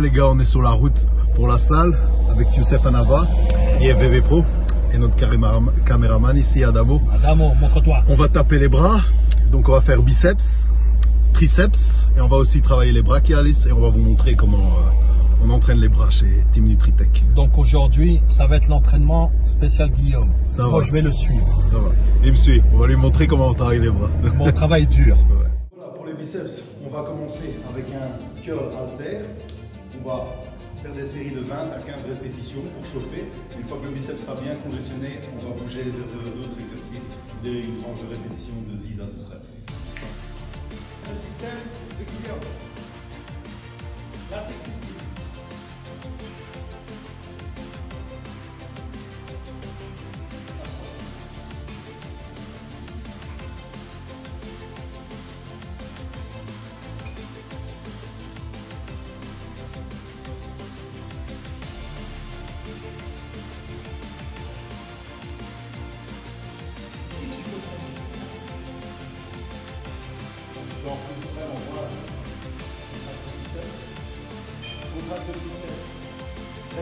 Les gars, on est sur la route pour la salle avec Youssef Anava et FVV Pro et notre caméraman ici Adamo. Adamo, montre-toi. On va taper les bras, donc on va faire biceps, triceps et on va aussi travailler les brachialis et on va vous montrer comment euh, on entraîne les bras chez Team Nutritech. Donc aujourd'hui, ça va être l'entraînement spécial Guillaume. Ça Moi, va. je vais le suivre. Ça va. Il me suit, on va lui montrer comment on travaille les bras. Mon travail dur. Voilà, pour les biceps, on va commencer avec un curl halter. On va faire des séries de 20 à 15 répétitions pour chauffer. Une fois que le biceps sera bien congestionné, on va bouger d'autres exercices, des une tranche de répétition de 10 à 12 répétitions. Le système de c'est Plus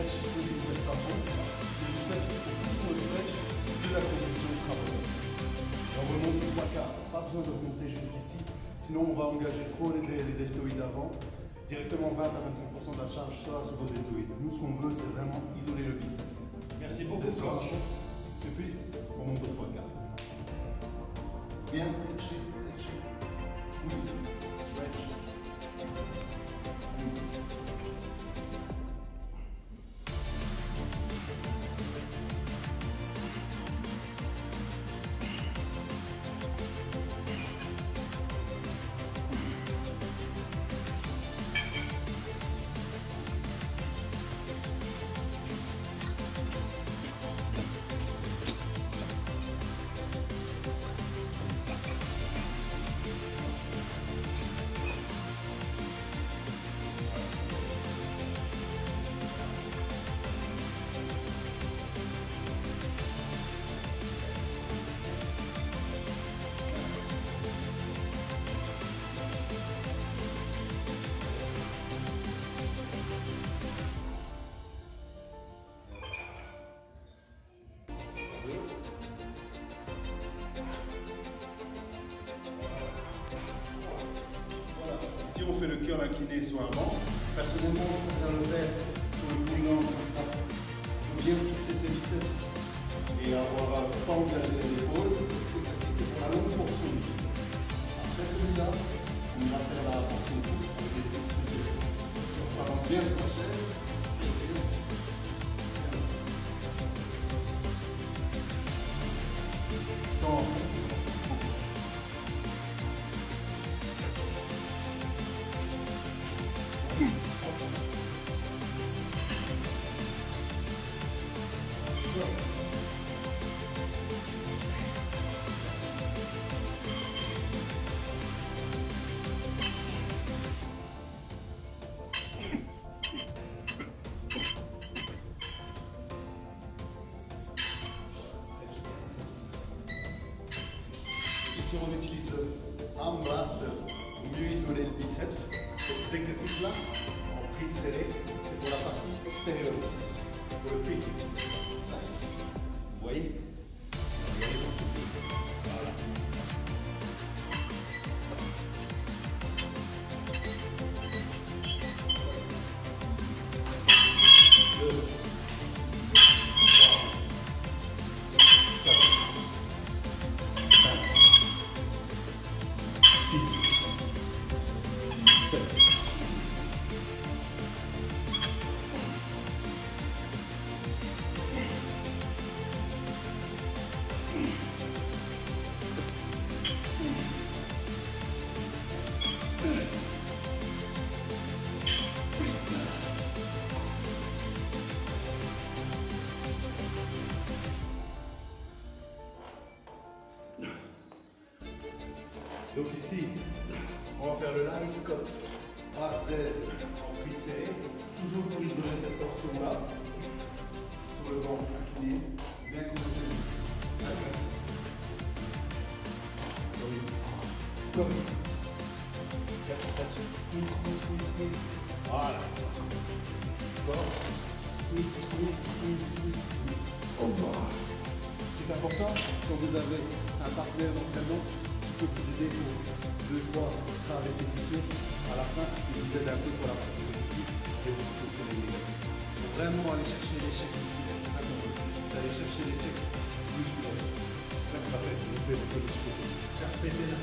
plus la. On remonte trois quarts. Pas besoin de remonter jusqu'ici. Sinon, on va engager trop les, les deltoïdes avant. Directement 20 à 25% de la charge sera sur vos deltoïdes. Nous, ce qu'on veut, c'est vraiment isoler le biceps. Merci beaucoup, coach. Et puis, on monte aux trois quarts. Bien stretcher. Squeeze, le cœur incliné un banc, personnellement, je préfère le faire sur le pullant comme ça, pour bien fixer ses biceps et avoir pas engagé les épaules, parce que c'est pour la longue portion du biceps. Après celui-là, on va faire la portion coude avec twists poussés. Donc ça bien sur la chaise. Donc ici, on va faire le line Scott. Bras Z en prise serrée, toujours pour isoler cette portion-là. Sur le banc incliné, bien concentré. Comme. Squeeze, squeeze, squeeze, squeeze. Voilà. Encore. Squeeze, squeeze, squeeze, squeeze. Oh, C'est important quand vous avez un partenaire d'entraînement vous aider pour 2-3 extra répétitions à la fin, vous aide un peu pour la partie et vous. Donc vraiment aller chercher l'échec musculaire, c'est chercher l'échec. C'est ça qu'on appelle musculaire. Faire péter la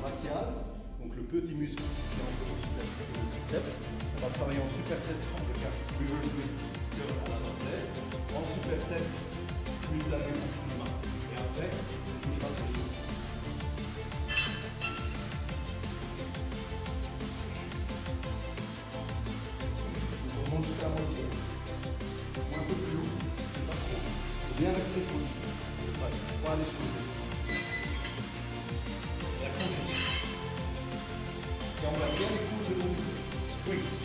brachial, donc le petit muscle qui est entre le biceps et le triceps. On va travailler en superset avec un reverse grip curl à la en superset simultanément en main. Et après, on bougera sur les on va bien écouter le long du dos. Squeeze.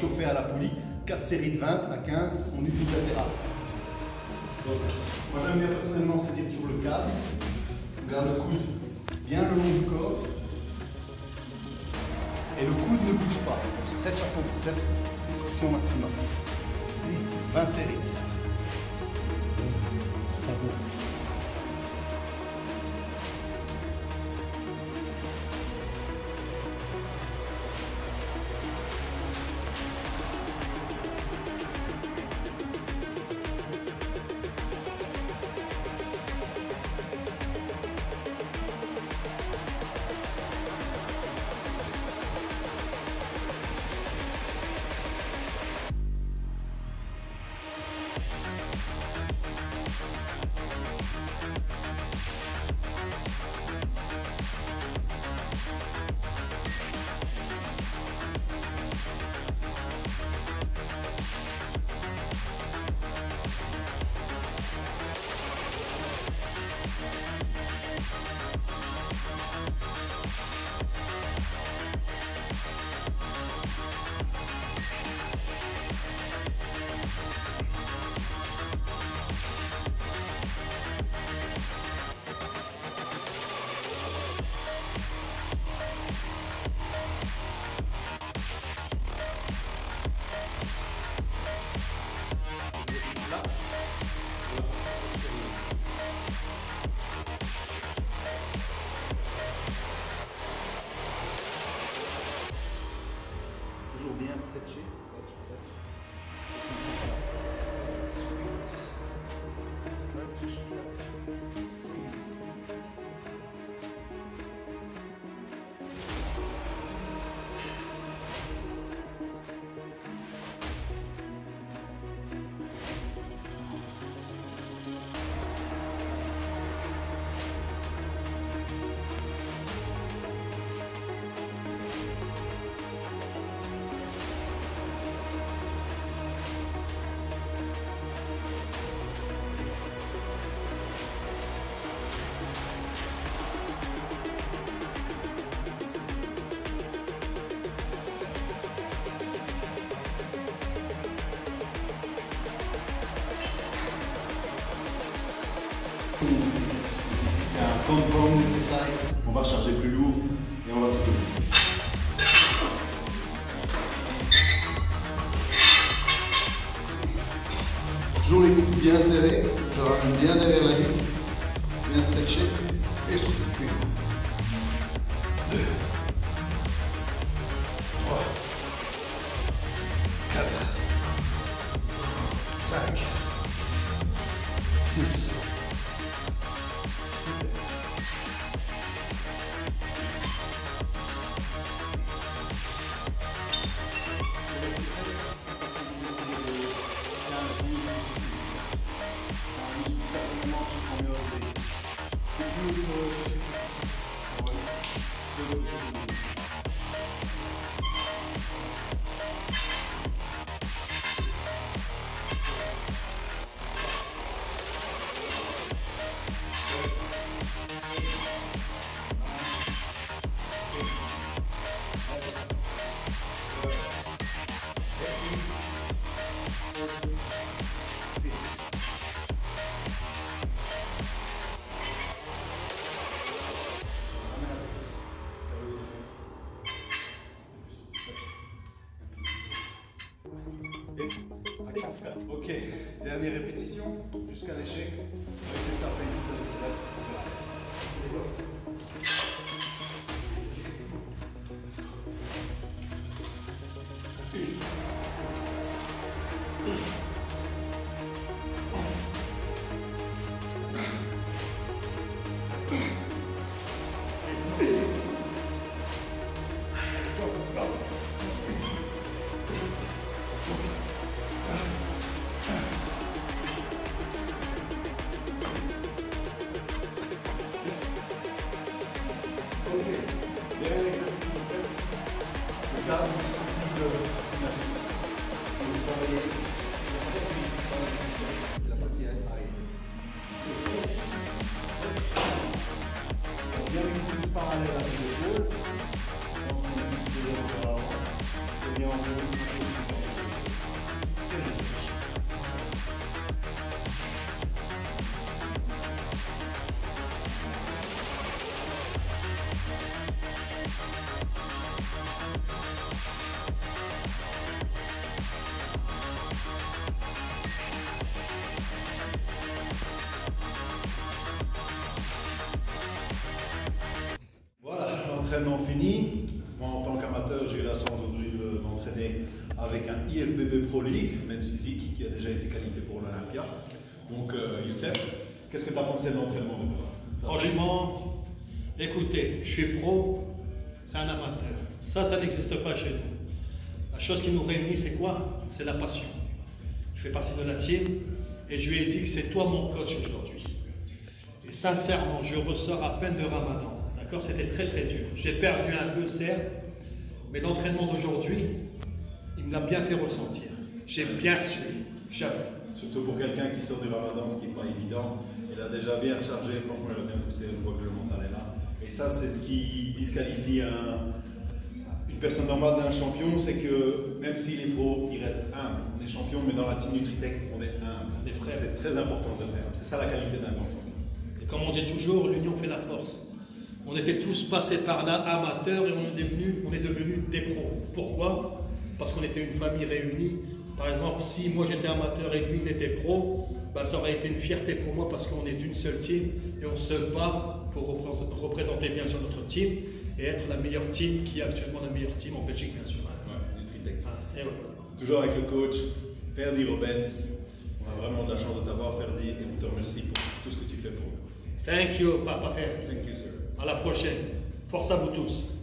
Chauffer à la poulie 4 séries de 20 à 15 en unilatéral. Donc, moi j'aime bien personnellement saisir toujours le cadre. On garde le coude bien le long du corps. Et le coude ne bouge pas. On stretch à ton triceps, traction maximum. 20 séries. Stretcher, Toujours les coudes bien serrés. Je ramène bien derrière la nuque. Bien stretché. Et souffle. Jusqu'à l'échec. Une Voilà, l'entraînement fini. Moi, en tant qu'amateur, j'ai eu la chance aujourd'hui de m'entraîner avec un IFBB Pro League, Men's Physique, qui a déjà été qualifié pour l'Olympia. Donc, euh, Youssef, qu'est-ce que tu as pensé de l'entraînement Franchement, écoutez, je suis pro, c'est un amateur. Ça, ça n'existe pas chez nous. La chose qui nous réunit, c'est quoi? C'est la passion. Je fais partie de la team et je lui ai dit que c'est toi mon coach aujourd'hui. Et sincèrement, je ressors à peine de ramadan. D'accord C'était très très dur. J'ai perdu un peu, certes, mais l'entraînement d'aujourd'hui, il me l'a bien fait ressentir. J'ai bien su, j'avoue. Surtout pour quelqu'un qui sort du ramadan, ce qui n'est pas évident. Il a déjà bien rechargé, franchement, il a bien poussé, je vois que le mental est là. Et ça, c'est ce qui disqualifie un- une personne normale d'un champion, c'est que même s'il est pro, il reste humble. On est champion, mais dans la team Nutritech, on est humble. Frères. C'est très important de rester humble. C'est ça la qualité d'un grand champion. Et comme on dit toujours, l'union fait la force. On était tous passés par là, amateurs, et on est devenus, on est devenus des pros. Pourquoi? Parce qu'on était une famille réunie. Par exemple, si moi j'étais amateur et lui il était pro, bah, ça aurait été une fierté pour moi parce qu'on est d'une seule team et on se bat pour représ- représenter bien sûr notre team et être la meilleure team qui est actuellement la meilleure team en Belgique bien sûr. Ouais, Nutritech. Ah, Et. Toujours avec le coach Ferdi Robens. On a vraiment de la chance de t'avoir, Ferdi, et on te remercie pour tout ce que tu fais pour nous. Thank you, Papa Fer. Thank you, sir. À la prochaine. Force à vous tous.